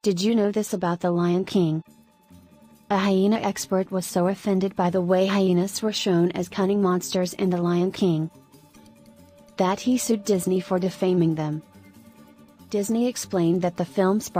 Did you know this about The Lion King? A hyena expert was so offended by the way hyenas were shown as cunning monsters in The Lion King that he sued Disney for defaming them. Disney explained that the film sparked